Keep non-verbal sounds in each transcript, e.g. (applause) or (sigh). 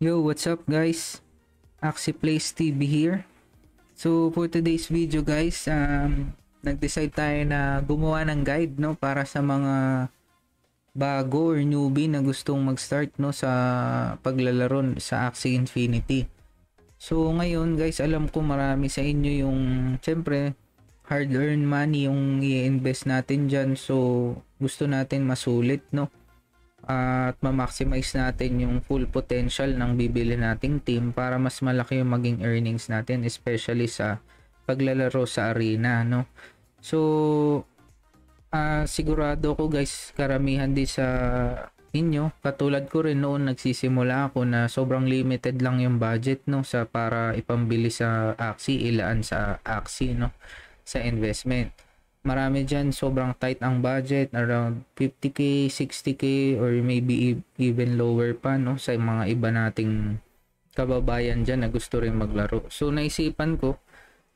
Yo, what's up guys? Axie Plays TV here. So for today's video guys, um, nag-decide tayo na gumawa ng guide no para sa mga bago or newbie na gustong mag-start no sa paglalaro sa Axie Infinity. So ngayon guys, alam ko marami sa inyo yung syempre hard-earned money yung i-invest natin dyan. So gusto natin masulit no at ma-maximize natin yung full potential ng bibili nating team para mas malaki yung maging earnings natin especially sa paglalaro sa arena no? So uh, sigurado ko guys karamihan din sa inyo. Katulad ko rin noon nagsisimula ako na sobrang limited lang yung budget no sa para ipambili sa Axie ilaan sa Axie no sa investment marami dyan sobrang tight ang budget around 50k 60k or maybe even lower pa no sa mga iba nating kababayan dyan na gusto rin maglaro. So naisipan ko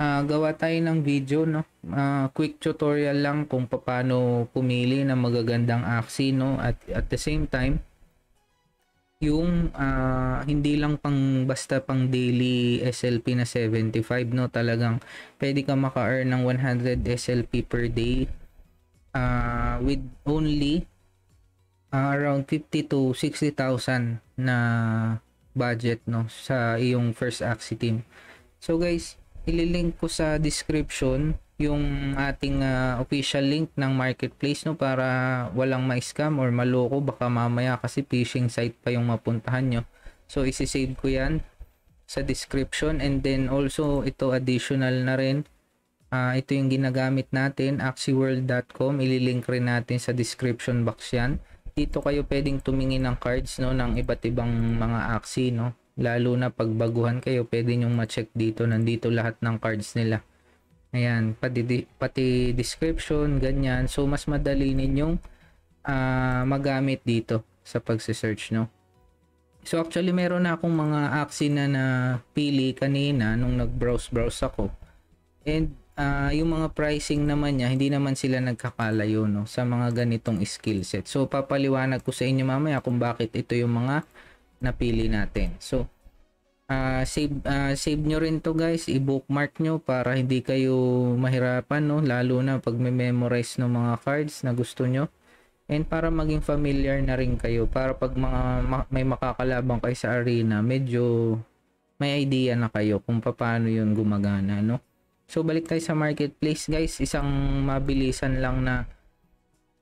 uh, gawa tayo ng video no? Uh, quick tutorial lang kung paano pumili ng magagandang axi no? At at the same time yung uh, hindi lang pang basta pang daily SLP na 75 no talagang pwede ka maka-earn ng 100 SLP per day uh, with only uh, around 50 to 60,000 na budget no sa iyong first Axie team. So guys, ililink ko sa description yung ating uh, official link ng marketplace no para walang ma-scam or maloko. Baka mamaya kasi phishing site pa yung mapuntahan nyo. So isi-save ko yan sa description. And then also ito additional na rin. Uh, ito yung ginagamit natin axiworld.com ililink rin natin sa description box yan. Dito kayo pwedeng tumingin ng cards no ng iba't ibang mga Axie no. Lalo na pag baguhan kayo pwede nyong ma-check dito. Nandito lahat ng cards nila Ayan, pati, pati description, ganyan. So, mas madali ninyong uh, magamit dito sa pagse-search, no? So, actually, meron na akong mga Axie na napili kanina nung nag-browse-browse ako. And, uh, yung mga pricing naman niya, hindi naman sila nagkakalayo, no? Sa mga ganitong skill set. So, papaliwanag ko sa inyo mamaya kung bakit ito yung mga napili natin. So, uh, save uh, save nyo rin to guys. I-bookmark nyo para hindi kayo mahirapan no? Lalo na pag may memorize ng mga cards na gusto nyo. And para maging familiar na rin kayo para pag mga ma- may makakalabang kayo sa arena medyo may idea na kayo kung paano yun gumagana no? So balik tayo sa marketplace guys. Isang mabilisan lang na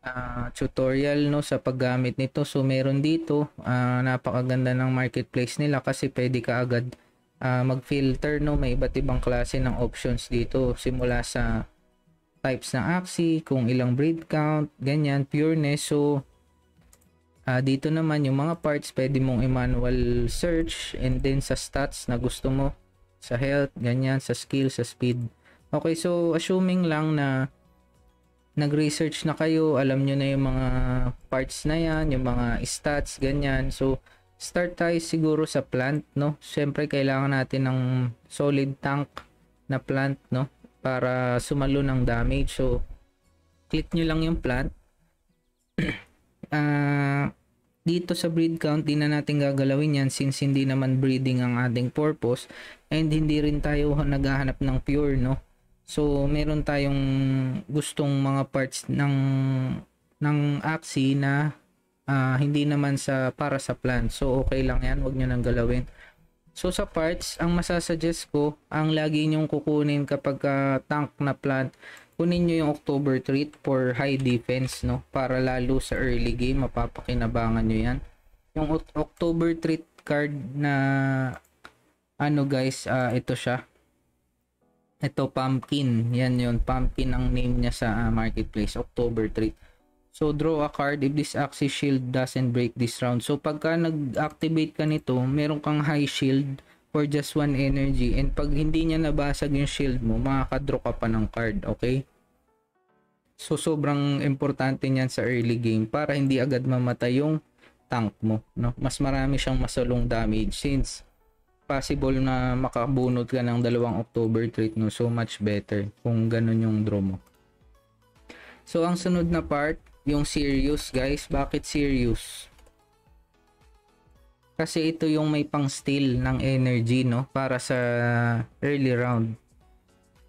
uh, tutorial no sa paggamit nito. So meron dito uh, napakaganda ng marketplace nila kasi pwede ka agad uh, mag-filter no may iba't ibang klase ng options dito simula sa types ng Axie, kung ilang breed count, ganyan, pureness. So uh, dito naman yung mga parts pwede mong i-manual search and then sa stats na gusto mo sa health, ganyan, sa skill, sa speed. Okay, so assuming lang na nag-research na kayo, alam nyo na yung mga parts na yan, yung mga stats, ganyan. So, start tayo siguro sa plant, no? Siyempre, kailangan natin ng solid tank na plant, no? Para sumalo ng damage. So, click nyo lang yung plant. uh, (clears throat) dito sa breed count, di na natin gagalawin yan since hindi naman breeding ang ating purpose and hindi rin tayo naghahanap ng pure, no? So, meron tayong gustong mga parts ng ng Axie na uh, hindi naman sa para sa plant. So, okay lang 'yan, wag niyo nang galawin. So, sa parts, ang masasuggest ko, ang lagi nyong kukunin kapag uh, tank na plant, kunin nyo yung October treat for high defense, no? Para lalo sa early game, mapapakinabangan nyo yan. Yung October treat card na ano guys, uh, ito siya ito pumpkin. Yan yon pumpkin ang name niya sa uh, marketplace October 3 so draw a card. If this axis shield doesn't break this round. So pagka nag-activate ka nito meron kang high shield for just one energy. And pag hindi niya nabasag yung shield mo makakadraw ka pa ng card okay? So sobrang importante niyan sa early game para hindi agad mamatay yung tank mo no? Mas marami siyang masalong damage since possible na makabunot ka ng dalawang October treat no so much better kung ganun yung draw mo so ang sunod na part yung serious guys bakit serious Kasi ito yung may pang steal ng energy no para sa early round.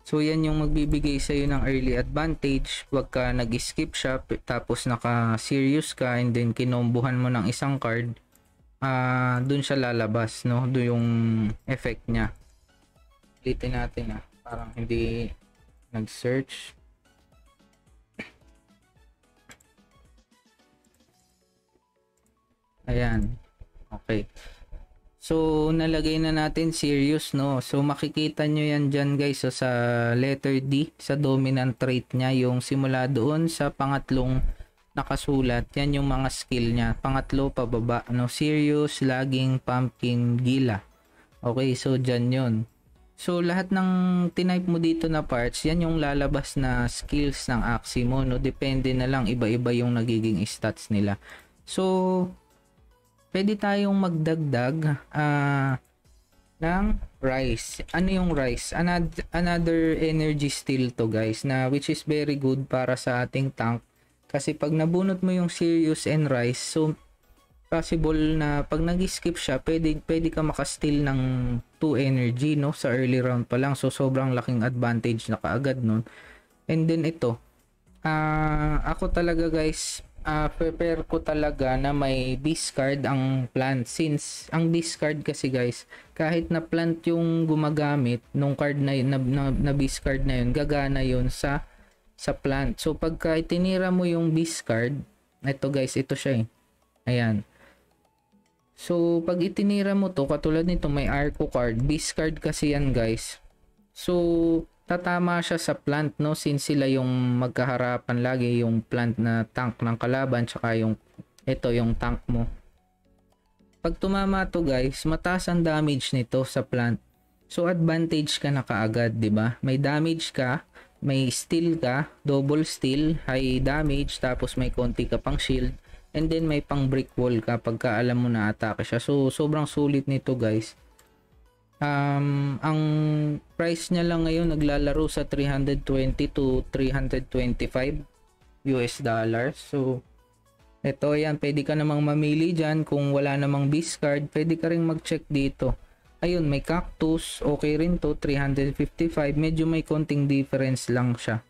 So yan yung magbibigay sa iyo ng early advantage. Huwag ka nag-skip siya tapos naka-serious ka and then kinombohan mo ng isang card. Uh, doon siya lalabas, no? Doon yung effect niya. Ulitin natin ah. Parang hindi nag-search. Ayan. Okay. So, nalagay na natin serious, no? So, makikita nyo yan dyan, guys, so, sa letter D, sa dominant trait niya, yung simula doon sa pangatlong nakasulat, yan yung mga skill niya. Pangatlo, pababa, no? Serious, lagging, pumpkin, gila. Okay, so dyan yun. So, lahat ng tinype mo dito na parts, yan yung lalabas na skills ng Axie mo, no? Depende na lang, iba-iba yung nagiging stats nila. So, pwede tayong magdagdag uh, ng rice. Ano yung rice? Another, another energy steal to guys na which is very good para sa ating tank. Kasi pag nabunot mo yung serious and rice, so possible na pag nag-skip siya, pwede, pwede ka makasteal ng 2 energy no sa early round pa lang. So sobrang laking advantage na kaagad nun. And then ito, uh, ako talaga guys, uh, prepare ko talaga na may discard ang plant since ang discard kasi guys kahit na plant yung gumagamit nung card na na, na, na discard na yun gagana yun sa sa plant. So pagka itinira mo yung discard ito guys ito siya eh. Ayan. So pag itinira mo to katulad nito may arco card. Discard kasi yan guys. So tatama siya sa plant no? Since sila yung magkaharapan lagi yung plant na tank ng kalaban tsaka yung ito yung tank mo. Pag tumama to guys mataas ang damage nito sa plant. So advantage ka na kaagad di ba? May damage ka may steal ka double steal high damage tapos may konti ka pang shield and then may pang brick wall ka pagka alam mo na atake siya so sobrang sulit nito guys um, ang price niya lang ngayon naglalaro sa 320 to 325 US dollars. So, ito yan, pwede ka namang mamili dyan kung wala namang beast card, pwede ka rin mag-check dito. Ayun, may cactus, okay rin to, 355, medyo may konting difference lang siya.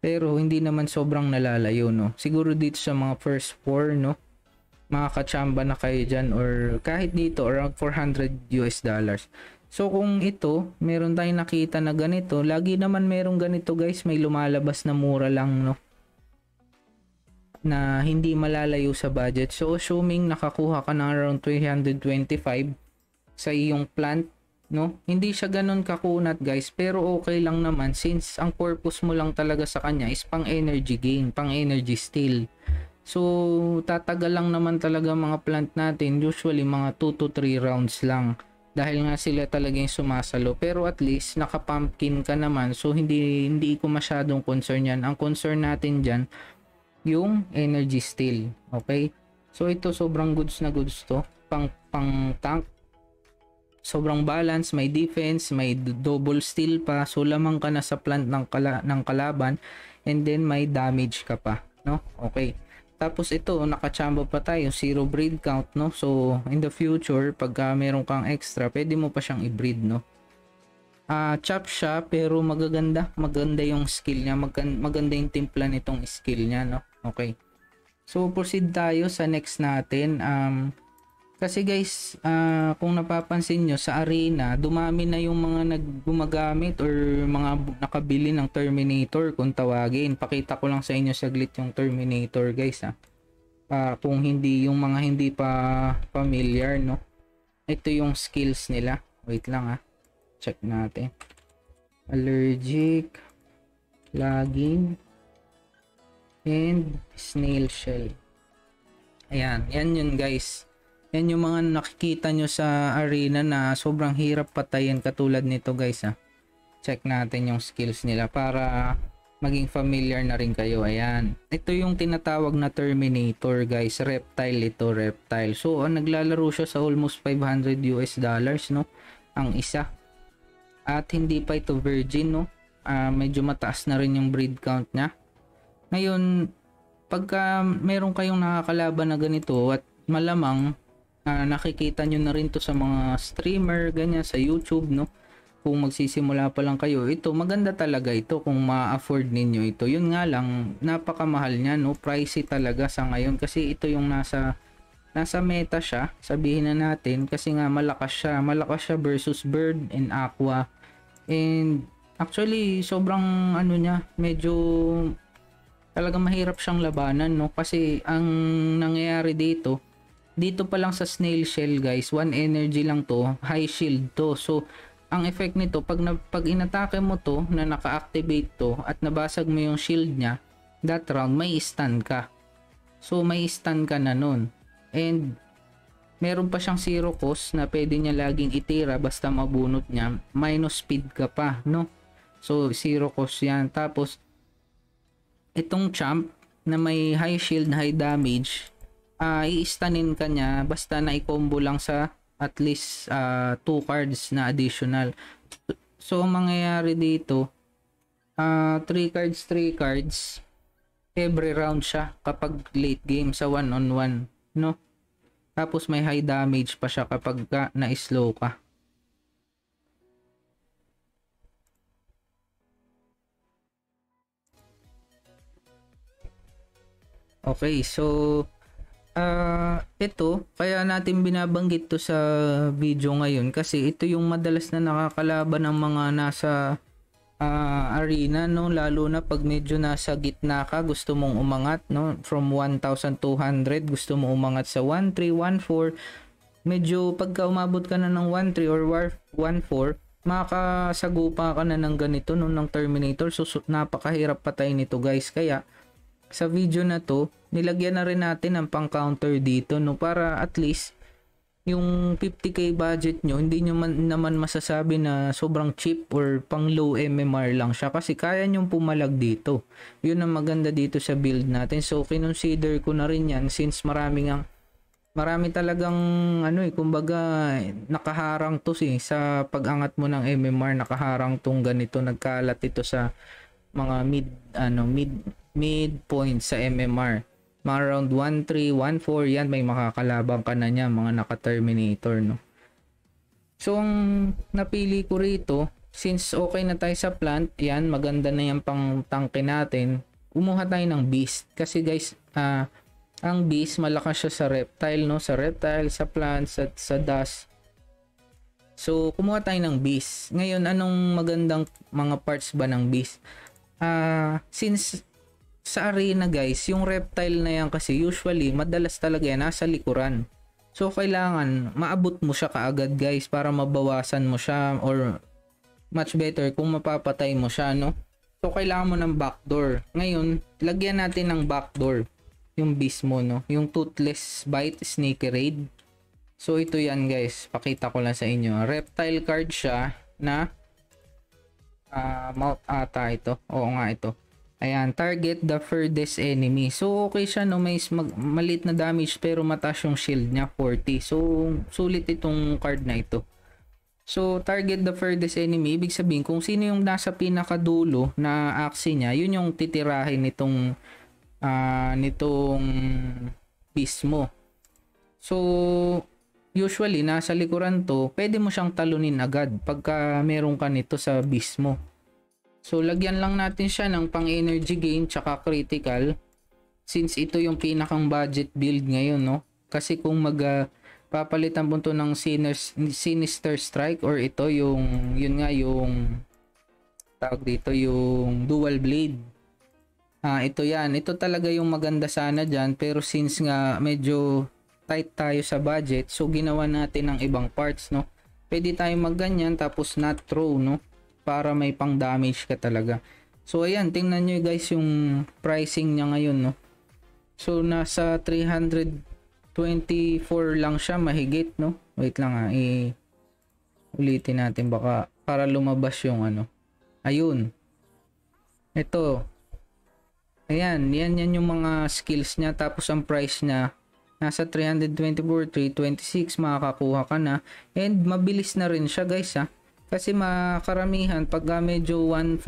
Pero hindi naman sobrang nalalayo, no? Siguro dito sa mga first 4, no? makakachamba na kayo dyan or kahit dito around 400 US dollars. So kung ito, meron tayong nakita na ganito, lagi naman merong ganito guys, may lumalabas na mura lang no. Na hindi malalayo sa budget. So assuming nakakuha ka ng around 325 sa iyong plant, no? Hindi siya ganun kakunat guys, pero okay lang naman since ang purpose mo lang talaga sa kanya is pang energy gain, pang energy steal. So, tatagal lang naman talaga mga plant natin. Usually, mga 2 to 3 rounds lang. Dahil nga sila talaga yung sumasalo. Pero at least, naka-pumpkin ka naman. So, hindi, hindi ko masyadong concern yan. Ang concern natin dyan, yung energy steal. Okay? So, ito sobrang goods na goods to. Pang, pang tank. Sobrang balance, may defense, may double steal pa. So, lamang ka na sa plant ng, kala, ng kalaban. And then, may damage ka pa. No? Okay. Tapos ito, nakachamba pa tayo, zero breed count, no? So, in the future, pagka meron kang extra, pwede mo pa siyang i-breed, no? Uh, chop siya, pero magaganda. Maganda yung skill niya. maganda yung timpla nitong skill niya, no? Okay. So, proceed tayo sa next natin. Um, kasi guys, uh, kung napapansin nyo sa arena, dumami na yung mga naggumagamit or mga nakabili ng Terminator kung tawagin. Pakita ko lang sa inyo saglit yung Terminator guys ha. Uh, kung hindi, yung mga hindi pa familiar no. Ito yung skills nila. Wait lang ha. Check natin. Allergic, lagging, and snail shell. Ayan, yan yun guys yan yung mga nakikita nyo sa arena na sobrang hirap patayin katulad nito guys ha. Check natin yung skills nila para maging familiar na rin kayo. Ayan. Ito yung tinatawag na Terminator guys. Reptile ito, reptile. So, uh, naglalaro siya sa almost 500 US dollars no. Ang isa. At hindi pa ito virgin no. Uh, medyo mataas na rin yung breed count niya. Ngayon, pagka meron kayong nakakalaban na ganito at malamang Ah, nakikita nyo na rin to sa mga streamer, ganyan, sa YouTube, no? Kung magsisimula pa lang kayo, ito, maganda talaga ito kung ma-afford ninyo ito. Yun nga lang, napakamahal niya, no? Pricey talaga sa ngayon kasi ito yung nasa nasa meta siya, sabihin na natin, kasi nga malakas siya. Malakas siya versus Bird and Aqua. And actually, sobrang ano niya, medyo talagang mahirap siyang labanan, no? Kasi ang nangyayari dito, dito pa lang sa snail shell guys, one energy lang to, high shield to. So, ang effect nito, pag, na, pag inatake mo to, na naka-activate to, at nabasag mo yung shield niya, that round, may stun ka. So, may stun ka na nun. And, meron pa siyang zero cost na pwede niya laging itira basta mabunot niya. Minus speed ka pa, no? So, zero cost yan. Tapos, itong champ na may high shield, high damage, uh, i-stunin ka niya basta na i-combo lang sa at least uh, two cards na additional. So, ang mangyayari dito, uh, three cards, three cards, every round siya kapag late game sa one-on-one, no? Tapos may high damage pa siya kapag ka, na-slow ka. Okay, so uh, ito, kaya natin binabanggit to sa video ngayon kasi ito yung madalas na nakakalaban ng mga nasa uh, arena no? Lalo na pag medyo nasa gitna ka gusto mong umangat no? From 1200 gusto mo umangat sa 1314 medyo pagka umabot ka na ng 13 or 14 makasagupa ka na ng ganito no? Ng Terminator. So, so napakahirap patayin nito guys. Kaya sa video na to, nilagyan na rin natin ang pang-counter dito no para at least yung 50k budget nyo, hindi nyo man, naman masasabi na sobrang cheap or pang low MMR lang siya kasi kaya nyo pumalag dito. Yun ang maganda dito sa build natin. So, kinonsider ko na rin yan since maraming ang marami talagang ano eh kumbaga nakaharang to si sa pagangat mo ng MMR nakaharang tong ganito nagkalat ito sa mga mid ano mid midpoint sa MMR. Mga around 1.3, 1.4 yan may makakalabang ka na niya mga naka-terminator no. So ang napili ko rito since okay na tayo sa plant, yan maganda na yan pang tangke natin. Kumuha tayo ng beast kasi guys uh, ang beast malakas siya sa reptile no, sa reptile, sa plants at sa dust. So, kumuha tayo ng beast. Ngayon, anong magandang mga parts ba ng beast? Uh, since sa arena guys, yung reptile na yan kasi usually madalas talaga yan nasa likuran. So kailangan maabot mo siya kaagad guys para mabawasan mo siya or much better kung mapapatay mo siya no. So kailangan mo ng backdoor. Ngayon, lagyan natin ng backdoor yung beast mo no, yung toothless bite sneaky raid. So ito yan guys, pakita ko lang sa inyo. Reptile card siya na uh, mouth ata ito. Oo nga ito Ayan, target the furthest enemy. So, okay siya no, may mag, malit na damage pero mataas yung shield niya, 40. So, sulit itong card na ito. So, target the furthest enemy, ibig sabihin kung sino yung nasa pinakadulo na axe niya, yun yung titirahin nitong uh, nitong beast mo. So, usually nasa likuran to, pwede mo siyang talunin agad pagka meron ka nito sa beast mo. So, lagyan lang natin siya ng pang energy gain tsaka critical. Since ito yung pinakang budget build ngayon, no? Kasi kung mag uh, papalitan mo to ng Siners, Sinister Strike or ito yung, yun nga yung tawag dito, yung Dual Blade. Ah, ito yan. Ito talaga yung maganda sana dyan. Pero since nga medyo tight tayo sa budget, so ginawa natin ng ibang parts, no? Pwede tayo magganyan tapos not throw, no? Para may pang damage ka talaga. So ayan, tingnan nyo guys yung pricing niya ngayon no. So nasa 324 lang siya mahigit no. Wait lang ha, i ulitin natin baka para lumabas yung ano. Ayun. Ito. Ayan, yan yan yung mga skills niya tapos ang price niya nasa 324, 326 makakakuha ka na and mabilis na rin siya guys ha Kasi makaramihan, pag medyo 1.4,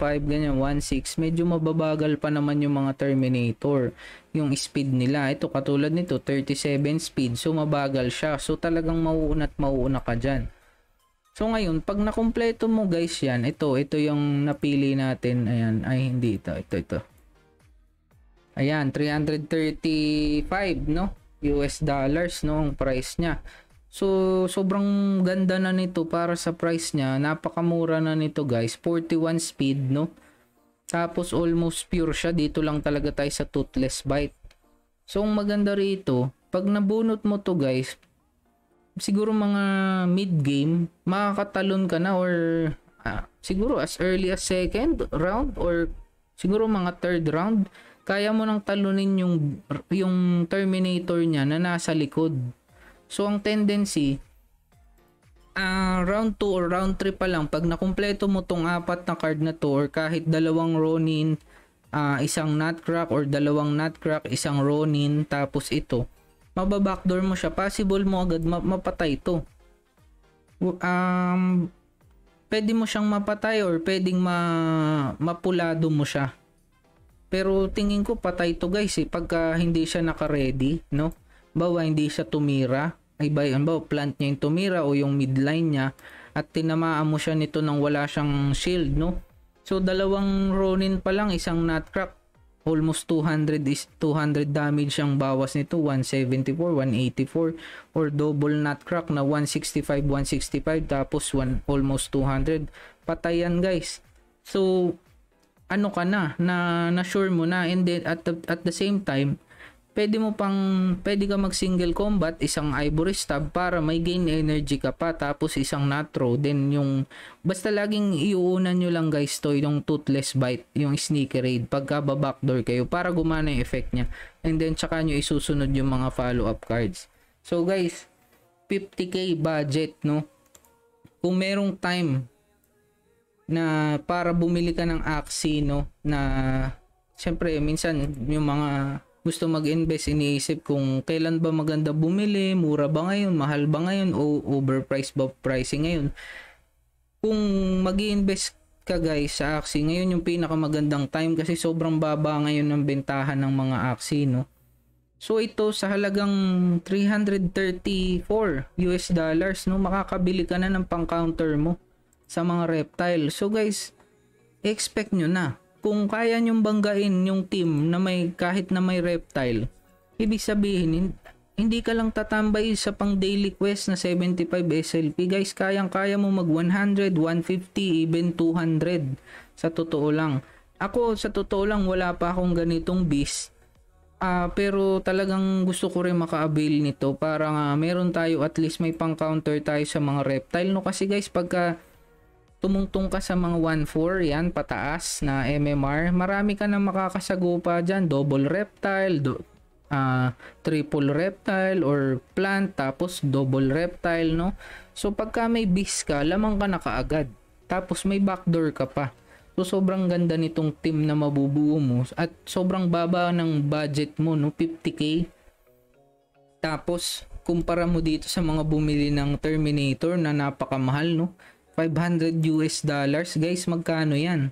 1.5, ganyan, 1.6, medyo mababagal pa naman yung mga Terminator. Yung speed nila. Ito katulad nito, 37 speed. So mabagal siya. So talagang mauuna at mauuna ka dyan. So ngayon, pag nakumpleto mo guys yan, ito, ito yung napili natin. Ayan, ay hindi ito, ito, ito. Ayan, 335, no? US dollars, no? Ang price niya. So, sobrang ganda na nito para sa price niya. Napakamura na nito guys. 41 speed, no? Tapos almost pure siya. Dito lang talaga tayo sa toothless bite. So, ang maganda rito, pag nabunot mo to guys, siguro mga mid-game, makakatalon ka na or uh, siguro as early as second round or siguro mga third round, kaya mo nang talunin yung, yung Terminator niya na nasa likod. So, ang tendency, uh, round 2 or round 3 pa lang, pag nakumpleto mo tong apat na card na to, or kahit dalawang Ronin, uh, isang Nutcrack, or dalawang Nutcrack, isang Ronin, tapos ito, mababackdoor mo siya, possible mo agad ma- mapatay to. Um, pwede mo siyang mapatay or pwedeng ma- mapulado mo siya. Pero tingin ko patay to guys eh, pagka hindi siya naka-ready, no? Bawa hindi siya tumira, ay ba, ba plant niya yung tumira o yung midline niya at tinamaan mo siya nito nang wala siyang shield, no? So dalawang Ronin pa lang, isang Nutcrack, almost 200 is 200 damage ang bawas nito, 174, 184 or double Nutcrack na 165, 165 tapos one, almost 200. Patayan guys. So ano ka na? Na na sure mo na. And then at the, at the same time pwede mo pang pwede ka mag single combat isang ivory stab para may gain energy ka pa tapos isang natro then yung basta laging iuunan nyo lang guys to yung toothless bite yung sneaky raid pagka backdoor kayo para gumana yung effect nya and then tsaka nyo isusunod yung mga follow up cards. So guys 50k budget no? Kung merong time na para bumili ka ng Axie no? Na syempre minsan yung mga gusto mag-invest, iniisip kung kailan ba maganda bumili, mura ba ngayon, mahal ba ngayon, o overpriced ba pricing ngayon. Kung mag invest ka guys sa Axie, ngayon yung pinakamagandang time kasi sobrang baba ngayon ng bentahan ng mga Axie, no? So ito sa halagang 334 US dollars, no, makakabili ka na ng pang-counter mo sa mga reptile. So guys, expect nyo na kung kaya nyong banggain yung team na may kahit na may reptile, ibig sabihin hindi ka lang tatambay sa pang daily quest na 75 SLP guys, kayang-kaya mo mag 100, 150, even 200 sa totoo lang. Ako sa totoo lang wala pa akong ganitong beast. Uh, pero talagang gusto ko rin maka-avail nito para nga meron tayo at least may pang counter tayo sa mga reptile no kasi guys pagka tumungtong ka sa mga 1.4 yan pataas na MMR marami ka na makakasagupa dyan. Double reptile do, uh, triple reptile or plant tapos double reptile no? So pagka may beast ka lamang ka na kaagad. Tapos may backdoor ka pa. So sobrang ganda nitong team na mabubuo mo at sobrang baba ng budget mo no? 50k tapos kumpara mo dito sa mga bumili ng Terminator na napakamahal no 500 US dollars. Guys, magkano yan?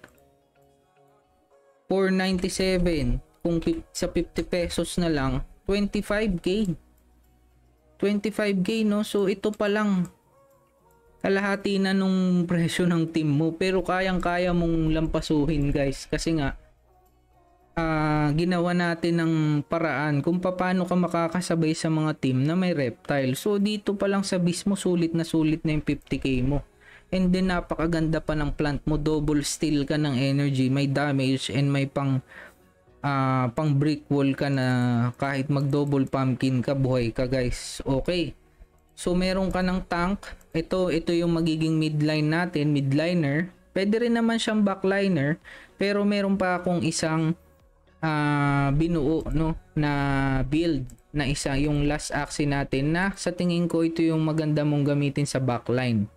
497. Kung sa 50 pesos na lang, 25k. 25k no? So ito pa lang kalahati na nung (laughs) presyo ng team mo pero kayang-kaya mong lampasuhin guys kasi nga uh, ginawa natin ng paraan kung paano ka makakasabay sa mga team na may reptile. So dito pa lang sa bis mo sulit na sulit na yung 50k mo and then napakaganda pa ng plant mo. Double steal ka ng energy. May damage and may pang uh, pang brick wall ka na kahit mag double pumpkin ka buhay ka guys. Okay. So meron ka ng tank. Ito ito yung magiging midline natin midliner. Pwede rin naman siyang backliner pero meron pa akong isang uh, binuo no na build na isa yung last axis natin na sa tingin ko ito yung maganda mong gamitin sa backline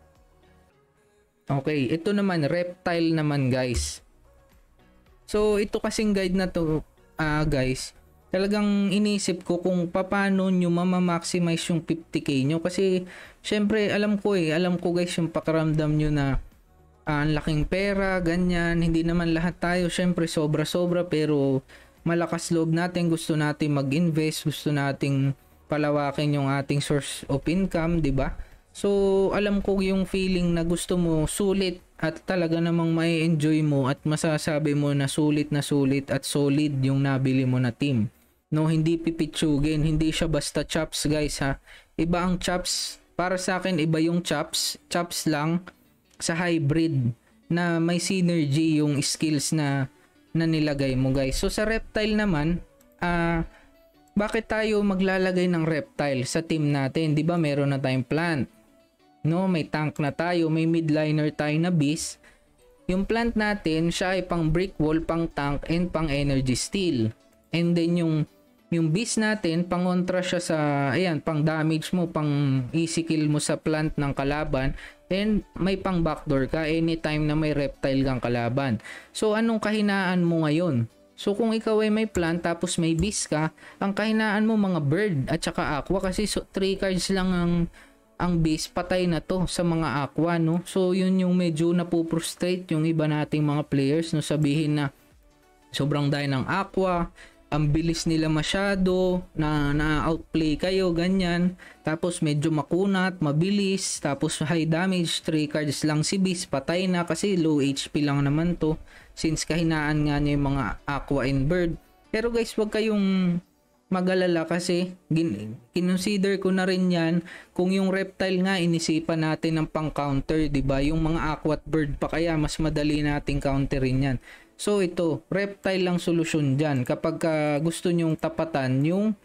Okay, ito naman reptile naman guys. So ito kasing guide na to uh, guys, talagang inisip ko kung paano nyo mamamaximize yung 50k nyo kasi syempre alam ko eh alam ko guys yung pakiramdam nyo na uh, ang laking pera ganyan hindi naman lahat tayo syempre sobra sobra pero malakas loob natin gusto natin mag-invest gusto nating palawakin yung ating source of income di ba so alam ko yung feeling na gusto mo sulit at talaga namang may enjoy mo at masasabi mo na sulit na sulit at solid yung nabili mo na team No, hindi pipitsugin. Hindi siya basta chops, guys, ha. Iba ang chops. Para sa akin, iba yung chops. Chops lang sa hybrid na may synergy yung skills na na nilagay mo, guys. So, sa reptile naman, ah, uh, bakit tayo maglalagay ng reptile sa team natin? 'Di ba meron na tayong plant. No, may tank na tayo, may midliner tayo na beast. Yung plant natin, siya ay pang brick wall, pang tank, and pang energy steel. And then yung yung beast natin, pangontra siya sa, ayan, pang damage mo, pang easy kill mo sa plant ng kalaban, and may pang backdoor ka anytime na may reptile kang kalaban. So, anong kahinaan mo ngayon? So, kung ikaw ay may plant tapos may beast ka, ang kahinaan mo mga bird at saka aqua kasi so, 3 cards lang ang ang beast patay na to sa mga aqua no so yun yung medyo napuprostrate yung iba nating mga players no sabihin na sobrang dahil ng aqua ang bilis nila masyado, na na-outplay kayo, ganyan. Tapos medyo makunat, mabilis, tapos high damage, 3 cards lang si Beast, patay na kasi low HP lang naman to. Since kahinaan nga niya yung mga Aqua and Bird. Pero guys, wag kayong magalala kasi gin- kinonsider ko na rin yan kung yung reptile nga inisipan natin ng pang counter ba yung mga aqua at bird pa kaya mas madali nating counterin yan So ito, reptile lang solusyon dyan. Kapag uh, gusto nyong tapatan yung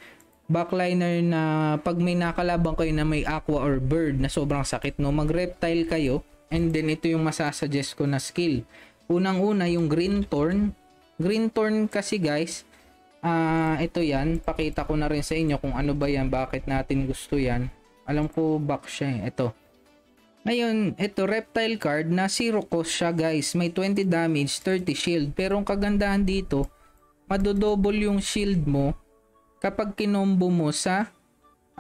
backliner na pag may nakalabang kayo na may aqua or bird na sobrang sakit no, mag-reptile kayo and then ito yung masasuggest ko na skill. Unang-una yung green thorn. Green thorn kasi guys, uh, ito yan. Pakita ko na rin sa inyo kung ano ba yan, bakit natin gusto yan. Alam ko back siya eh. Ito ngayon, ito reptile card na zero cost siya guys. May 20 damage, 30 shield. Pero ang kagandahan dito, madodouble yung shield mo kapag kinombo mo sa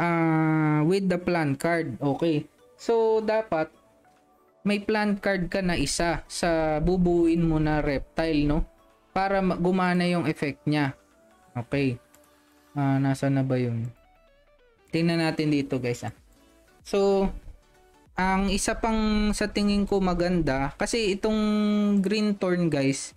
uh, with the plant card. Okay. So, dapat may plant card ka na isa sa bubuin mo na reptile, no? Para gumana yung effect niya. Okay. Uh, nasa na ba yun? Tingnan natin dito guys ah. So, ang isa pang sa tingin ko maganda kasi itong green thorn guys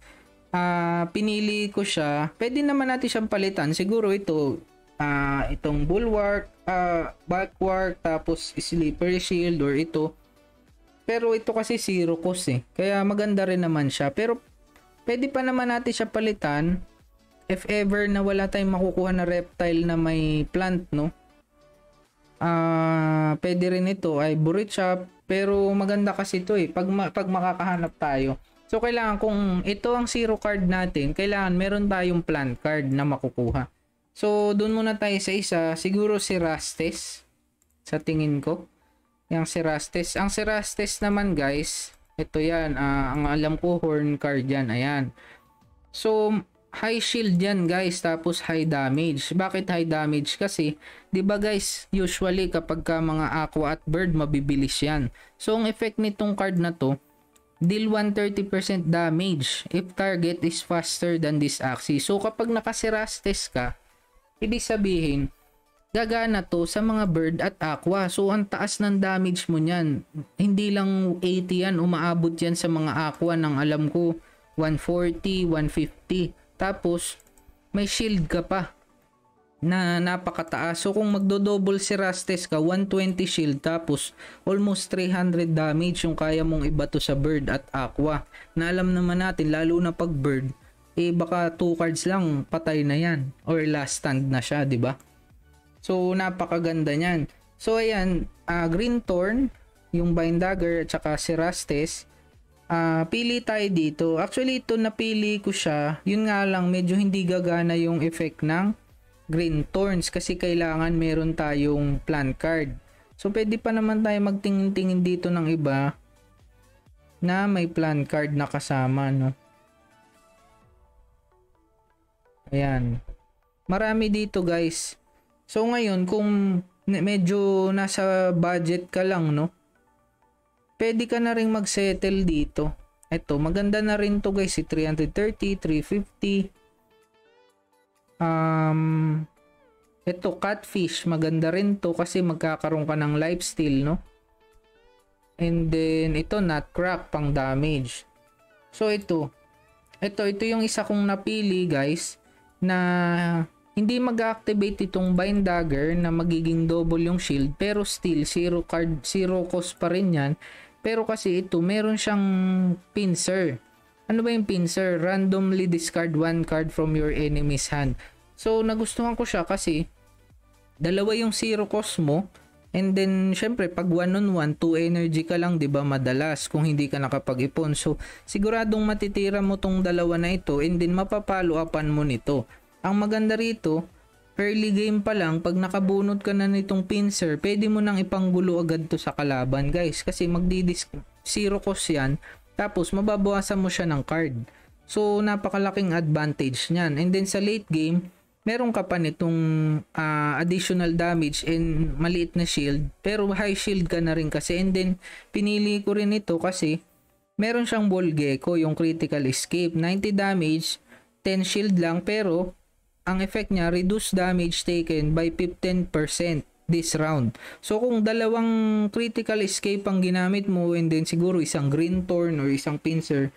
uh, pinili ko siya pwede naman natin siyang palitan siguro ito uh, itong bulwark uh, backwark tapos sleeper shield or ito pero ito kasi zero cost eh kaya maganda rin naman siya pero pwede pa naman natin siya palitan if ever na wala tayong makukuha na reptile na may plant no? Uh, pwede rin ito. Ay Burichap pero maganda kasi ito eh. Pag, ma- pag makakahanap tayo. So kailangan kung ito ang zero card natin kailangan meron tayong plant card na makukuha. So doon muna tayo sa isa. Siguro si Rastes sa tingin ko. Yung si Rastes. Ang si Rastes naman guys ito yan. Uh, ang alam ko horn card yan. Ayan. So high shield yan guys tapos high damage. Bakit high damage? Kasi 'di ba guys usually kapag ka mga aqua at bird mabibilis yan. So ang effect nitong card na to deal 130% damage if target is faster than this axis. So kapag nakasirastes ka ibig sabihin gagana to sa mga bird at aqua. So ang taas ng damage mo niyan. Hindi lang 80 yan umaabot yan sa mga aqua ng alam ko 140 150 tapos, may shield ka pa na napakataas. So kung magdo-double si Rastes ka, 120 shield tapos almost 300 damage yung kaya mong ibato sa bird at aqua. Na alam naman natin, lalo na pag bird, eh baka 2 cards lang, patay na yan. Or last stand na siya, di ba? So napakaganda niyan. So ayan, uh, Green Thorn, yung Bind Dagger at saka si Rastes, uh, pili tayo dito. Actually, ito napili ko siya. Yun nga lang, medyo hindi gagana yung effect ng green thorns kasi kailangan meron tayong plant card. So, pwede pa naman tayo magtingin-tingin dito ng iba na may plant card na kasama, no? Ayan. Marami dito guys. So ngayon kung medyo nasa budget ka lang no, pwede ka na rin mag-settle dito. Ito, maganda na rin to guys, si 330, 350. Um, ito, catfish, maganda rin to kasi magkakaroon ka ng lifesteal, no? And then, ito, nutcrack, pang damage. So, ito. Ito, ito yung isa kong napili, guys, na hindi mag-activate itong bind dagger na magiging double yung shield pero still zero card zero cost pa rin yan pero kasi ito, meron siyang pincer. Ano ba yung pincer? Randomly discard one card from your enemy's hand. So, nagustuhan ko siya kasi dalawa yung zero cost mo. And then, syempre, pag one on one, 2 energy ka lang, di ba madalas kung hindi ka nakapag-ipon. So, siguradong matitira mo tong dalawa na ito and then mapapalo upan mo nito. Ang maganda rito, early game pa lang, pag nakabunot ka na nitong pincer, pwede mo nang ipanggulo agad to sa kalaban guys. Kasi magdidis zero cost yan. Tapos mababawasan mo siya ng card. So napakalaking advantage niyan. And then sa late game, meron ka pa nitong uh, additional damage and maliit na shield. Pero high shield ka na rin kasi. And then pinili ko rin ito kasi meron siyang ball gecko, yung critical escape. 90 damage, 10 shield lang pero ang effect niya, reduce damage taken by 15% this round. So kung dalawang critical escape ang ginamit mo and then siguro isang green thorn or isang pincer,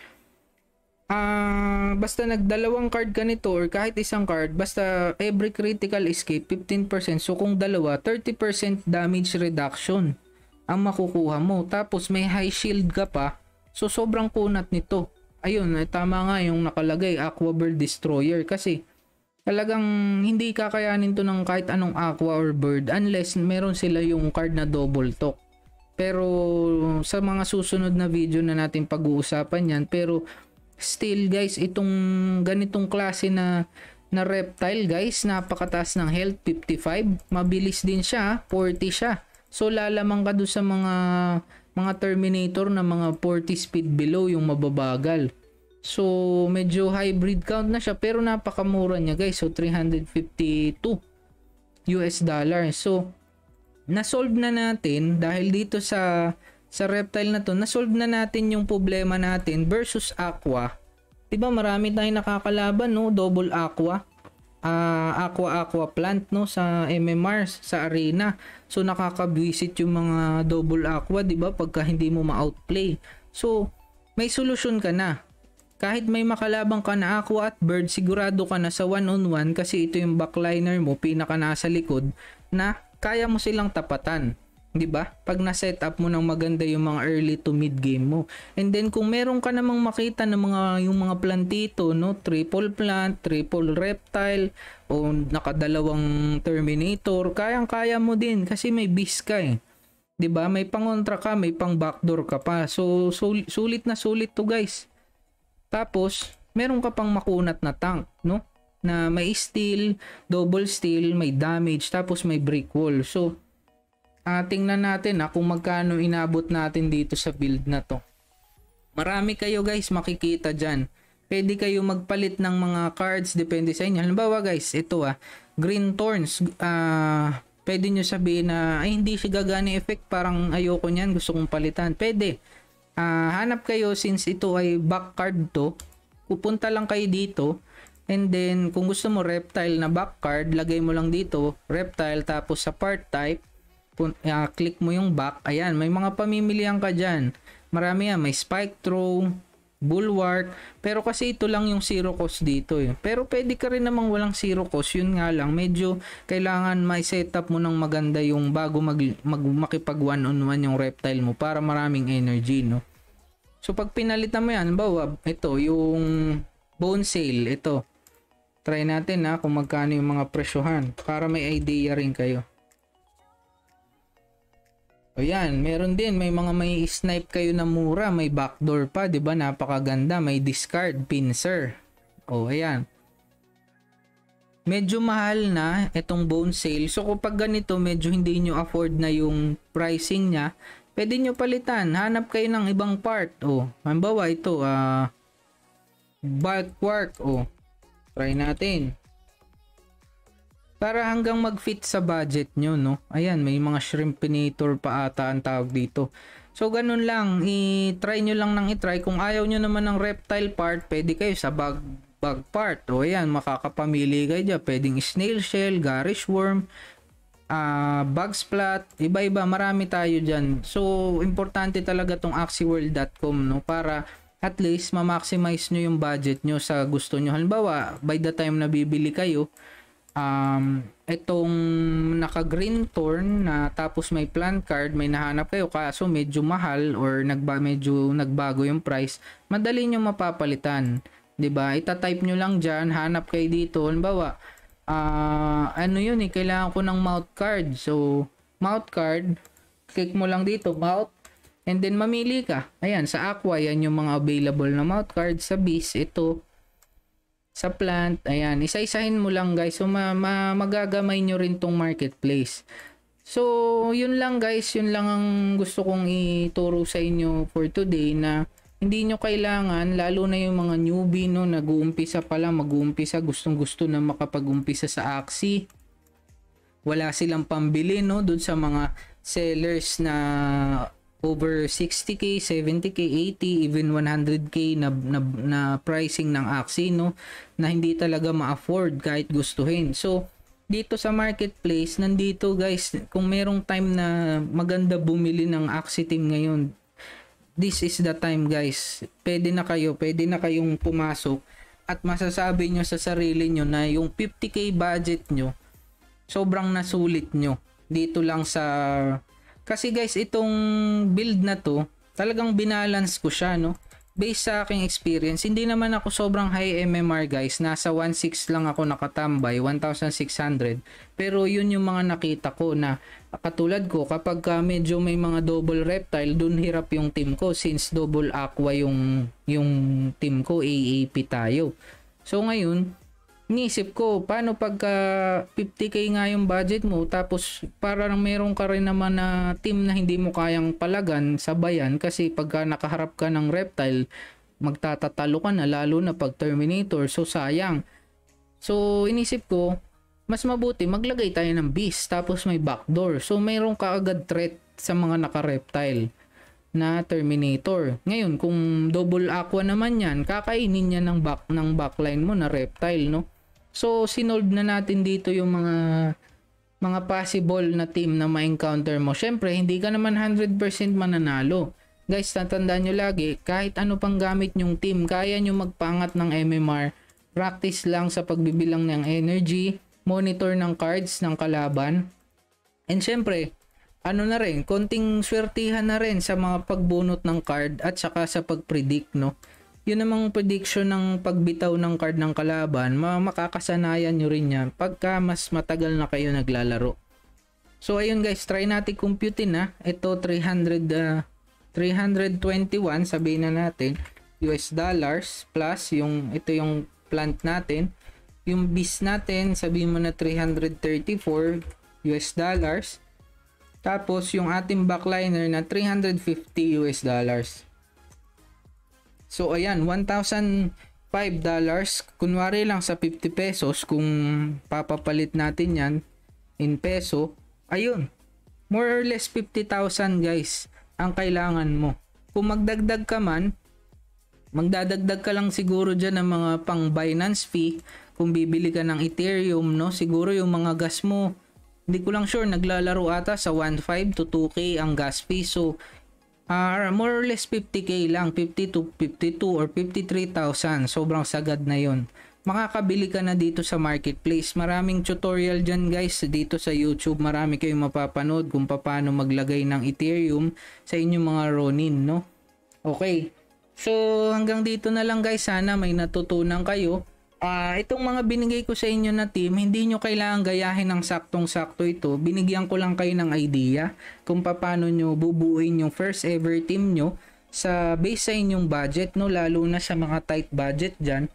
ah uh, basta nagdalawang card ka nito or kahit isang card, basta every critical escape 15%. So kung dalawa, 30% damage reduction ang makukuha mo. Tapos may high shield ka pa. So sobrang kunat nito. Ayun, tama nga yung nakalagay Aqua Bird Destroyer kasi talagang hindi kakayanin to ng kahit anong aqua or bird unless meron sila yung card na double talk. Pero sa mga susunod na video na natin pag-uusapan yan. Pero still guys, itong ganitong klase na na reptile guys, napakataas ng health 55. Mabilis din siya, 40 siya. So lalamang ka doon sa mga mga Terminator na mga 40 speed below yung mababagal. So, medyo hybrid count na siya pero napakamura niya guys. So, 352 US dollar. So, na-solve na natin dahil dito sa sa reptile na to, na-solve na natin yung problema natin versus aqua. 'Di ba marami tayong nakakalaban no, double aqua. Uh, aqua aqua plant no sa MMR sa arena. So nakakabwisit yung mga double aqua, 'di ba? Pagka hindi mo ma-outplay. So may solusyon ka na kahit may makalabang ka na aqua at bird, sigurado ka na sa one-on-one kasi ito yung backliner mo, pinaka nasa likod, na kaya mo silang tapatan. 'di ba? Pag na-set up mo ng maganda yung mga early to mid game mo. And then kung meron ka namang makita ng mga yung mga plantito, no, triple plant, triple reptile o nakadalawang terminator, kayang-kaya mo din kasi may beast ka eh. 'Di ba? May pangontra ka, may pang backdoor ka pa. So sulit na sulit to, guys. Tapos, meron ka pang makunat na tank, no? Na may steel, double steel, may damage, tapos may brick wall. So, uh, tingnan natin ha, kung magkano inabot natin dito sa build na to. Marami kayo guys makikita dyan. Pwede kayo magpalit ng mga cards, depende sa inyo. Halimbawa guys, ito ah, Green Thorns. Uh, pwede nyo sabihin na ay hindi siya gagana effect, parang ayoko niyan, gusto kong palitan. Pwede uh, hanap kayo since ito ay back card to. Pupunta lang kayo dito. And then kung gusto mo reptile na back card lagay mo lang dito reptile tapos sa part type uh, click mo yung back. Ayan may mga pamimilian ka dyan. Marami yan may spike throw bulwark. Pero kasi ito lang yung zero cost dito eh. pero pwede ka rin namang walang zero cost. Yun nga lang medyo kailangan may setup mo ng maganda yung bago mag, mag makipag one on one yung reptile mo para maraming energy no So pag pinalitan mo yan, bawa ito yung bone sale, ito. Try natin na kung magkano yung mga presyohan para may idea rin kayo. O yan, meron din may mga may snipe kayo na mura, may backdoor pa, 'di ba? Napakaganda, may discard pincer. O ayan. Medyo mahal na itong bone sale. So kapag ganito, medyo hindi nyo afford na yung pricing niya, pwede nyo palitan. Hanap kayo ng ibang part. O, oh, halimbawa ito, ah, uh, bulk work. O, oh, try natin. para hanggang mag-fit sa budget nyo, no? Ayan, may mga shrimpinator pa ata ang tawag dito. So, ganun lang. I-try nyo lang nang i-try. Kung ayaw nyo naman ng reptile part, pwede kayo sa bug, bug part. O ayan, makakapamili kayo dyan. Pwedeng snail shell, garish worm, uh, bug splat, iba-iba. Marami tayo dyan. So, importante talaga tong axiworld.com, no? Para at least ma-maximize nyo yung budget nyo sa gusto nyo. Halimbawa, by the time na bibili kayo, um, itong naka green thorn na tapos may plant card may nahanap kayo kaso medyo mahal or nagba medyo nagbago yung price madali nyo mapapalitan 'di ba ita-type nyo lang diyan hanap kayo dito halimbawa uh, ano yun eh kailangan ko ng mouth card so mouth card click mo lang dito mouth and then mamili ka ayan sa aqua yan yung mga available na mouth card sa beast ito sa plant. Ayan, isa-isahin mo lang guys. So ma, ma magagamay nyo rin tong marketplace. So, yun lang guys, yun lang ang gusto kong ituro sa inyo for today na hindi nyo kailangan, lalo na yung mga newbie no, nag-uumpisa pa lang, mag-uumpisa, gustong gusto na makapag-umpisa sa Axie. Wala silang pambili no, dun sa mga sellers na over 60k, 70k, 80, even 100k na, na, na pricing ng Axie no na hindi talaga ma-afford kahit gustuhin. So dito sa marketplace, nandito guys, kung merong time na maganda bumili ng Axie team ngayon, this is the time guys. Pwede na kayo, pwede na kayong pumasok at masasabi nyo sa sarili nyo na yung 50k budget nyo, sobrang nasulit nyo dito lang sa kasi guys, itong build na to, talagang binalance ko siya, no? Based sa aking experience, hindi naman ako sobrang high MMR guys. Nasa 1.6 lang ako nakatambay, 1,600. Pero yun yung mga nakita ko na katulad ko, kapag ka medyo may mga double reptile, dun hirap yung team ko since double aqua yung, yung team ko, AAP tayo. So ngayon, Nisip ko, paano pagka 50k nga yung budget mo tapos parang meron ka rin naman na team na hindi mo kayang palagan sabayan kasi pagka nakaharap ka ng reptile, magtatatalo ka na lalo na pag Terminator. So sayang. So inisip ko, mas mabuti maglagay tayo ng beast tapos may backdoor. So mayroon ka agad threat sa mga naka-reptile na Terminator. Ngayon, kung double aqua naman yan, kakainin niya ng back ng backline mo na reptile, no? So, sinolve na natin dito yung mga mga possible na team na ma-encounter mo. Syempre, hindi ka naman 100% mananalo. Guys, tatandaan nyo lagi, kahit ano pang gamit nyong team, kaya nyo magpangat ng MMR. Practice lang sa pagbibilang ng energy, monitor ng cards ng kalaban. And syempre, ano na rin, konting swertihan na rin sa mga pagbunot ng card at saka sa pag-predict, no? Yun namang prediction ng pagbitaw ng card ng kalaban, makakasanayan nyo rin yan pagka mas matagal na kayo naglalaro. So ayun guys, try natin computein na. Ito 300 uh, 321 sabihin na natin US dollars plus yung ito yung plant natin. Yung beast natin sabihin mo na 334 US dollars. Tapos yung ating backliner na 350 US dollars. So ayan, 1,005 dollars. Kunwari lang sa 50 pesos kung papapalit natin yan in peso, ayun. More or less 50,000 guys ang kailangan mo. Kung magdagdag ka man, magdadagdag ka lang siguro dyan ng mga pang Binance fee kung bibili ka ng Ethereum, no? Siguro yung mga gas mo, hindi ko lang sure, naglalaro ata sa 1.5 to 2K ang gas fee. So, uh, more or less 50k lang, 50 to 52 or 53,000. Sobrang sagad na 'yon. Makakabili ka na dito sa marketplace. Maraming tutorial dyan guys dito sa YouTube. Marami kayong mapapanood kung paano maglagay ng Ethereum sa inyong mga Ronin, no? Okay. So hanggang dito na lang guys. Sana may natutunan kayo uh, itong mga binigay ko sa inyo na team, hindi nyo kailangan gayahin ng saktong-sakto ito. Binigyan ko lang kayo ng idea kung paano nyo bubuuin yung first ever team nyo sa base sa inyong budget, no? lalo na sa mga tight budget dyan.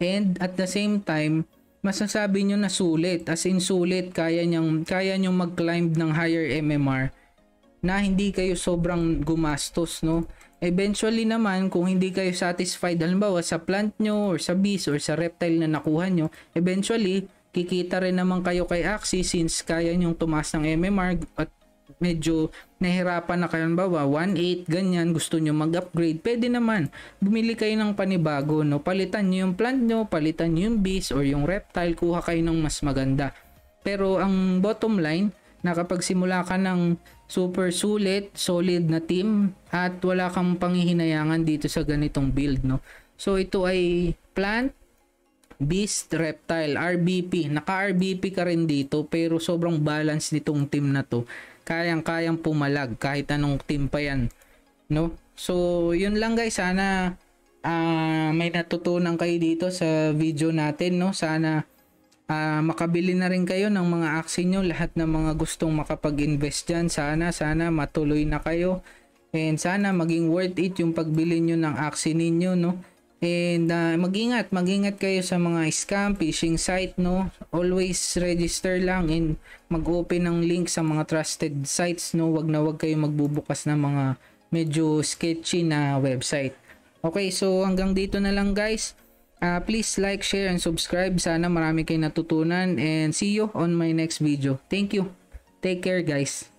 And at the same time, masasabi nyo na sulit. As in sulit, kaya, nyang, kaya nyo mag-climb ng higher MMR na hindi kayo sobrang gumastos, no? Eventually naman, kung hindi kayo satisfied, halimbawa sa plant nyo or sa beast or sa reptile na nakuha nyo, eventually, kikita rin naman kayo kay Axie since kaya nyong tumaas ng MMR at medyo nahirapan na kayo. Ba 1.8 ganyan gusto nyo mag-upgrade pwede naman. Bumili kayo ng panibago no? Palitan nyo yung plant nyo palitan nyo yung beast or yung reptile kuha kayo ng mas maganda. Pero ang bottom line nakapagsimula ka ng super sulit solid na team at wala kang panghihinayangan dito sa ganitong build no? So ito ay plant Beast Reptile RBP naka RBP ka rin dito pero sobrang balance nitong team na to. Kayang-kayang pumalag kahit anong team pa yan no? So yun lang guys. Sana uh, may natutunan kayo dito sa video natin no? Sana uh, makabili na rin kayo ng mga aksi nyo lahat ng mga gustong makapag-invest dyan sana sana matuloy na kayo and sana maging worth it yung pagbili nyo ng aksi ninyo no And uh, mag-ingat, mag-ingat kayo sa mga scam, phishing site, no? Always register lang and mag-open ng link sa mga trusted sites, no? Wag na wag kayo magbubukas ng mga medyo sketchy na website. Okay, so hanggang dito na lang guys. Uh, please like, share, and subscribe. Sana marami kayong natutunan and see you on my next video. Thank you. Take care guys.